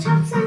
chop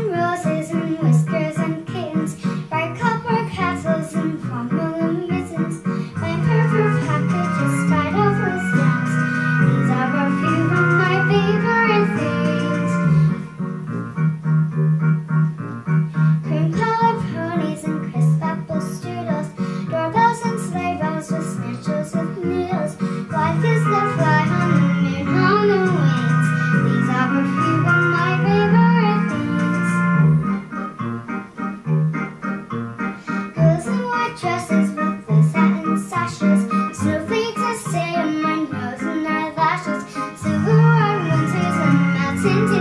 Sing